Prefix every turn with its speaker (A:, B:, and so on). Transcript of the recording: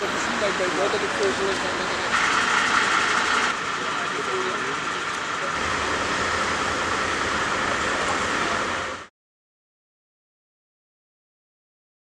A: 私、今、大体教授の